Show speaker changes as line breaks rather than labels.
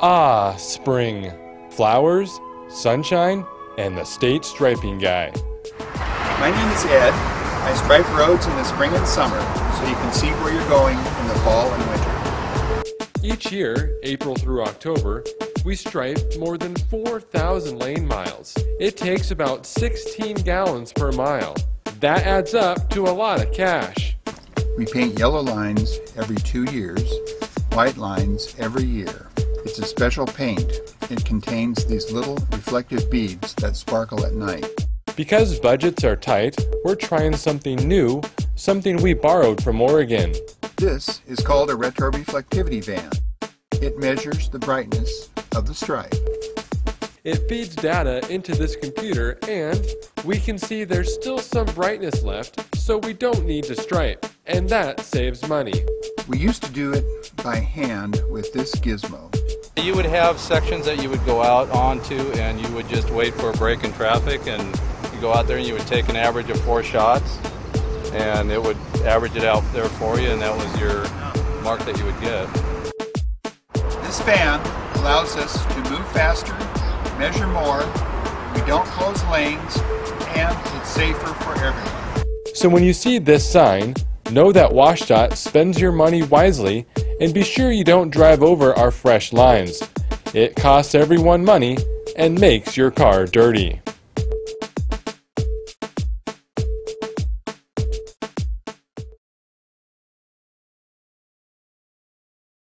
Ah, spring. Flowers, sunshine, and the state striping guy.
My name is Ed. I stripe roads in the spring and summer so you can see where you're going in the fall and winter.
Each year, April through October, we stripe more than 4,000 lane miles. It takes about 16 gallons per mile. That adds up to a lot of cash.
We paint yellow lines every two years, white lines every year. It's a special paint. It contains these little reflective beads that sparkle at night.
Because budgets are tight, we're trying something new, something we borrowed from Oregon.
This is called a retroreflectivity band. It measures the brightness of the stripe.
It feeds data into this computer and we can see there's still some brightness left, so we don't need to stripe, and that saves money.
We used to do it by hand with this gizmo.
You would have sections that you would go out onto and you would just wait for a break in traffic and you go out there and you would take an average of four shots and it would average it out there for you and that was your mark that you would get.
This band allows us to move faster, measure more, we don't close lanes, and it's safer for everyone.
So when you see this sign, know that WashDOT spends your money wisely and be sure you don't drive over our fresh lines. It costs everyone money and makes your car dirty.